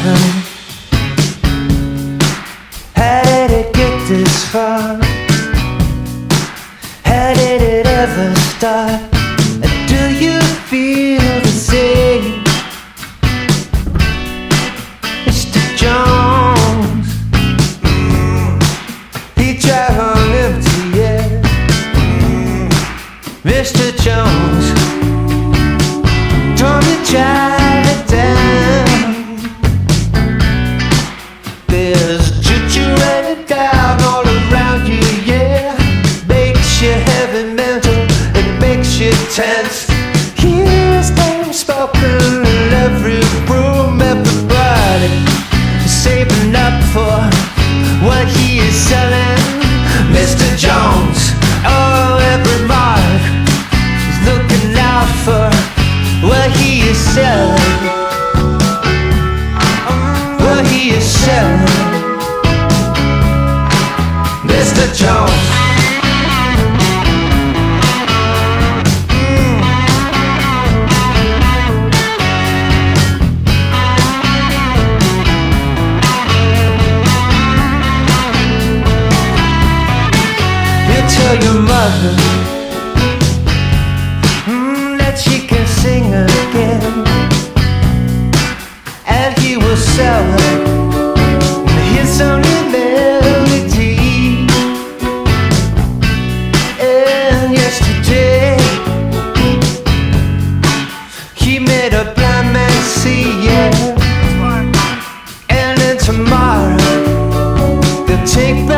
Happen? How did it get this far? How did it ever start? Do you feel the same? Mr. Jones, he on empty, yeah. Mr. Jones, you tense. Name spoken in every room, everybody saving up for what he is selling. Mr. Jones, oh, every mark is looking out for what he is selling. What he is selling. Mr. Jones. Tell your mother mm, that she can sing again, and he will sell her his only melody. And yesterday he made a blind man see, yeah. And then tomorrow they'll take back.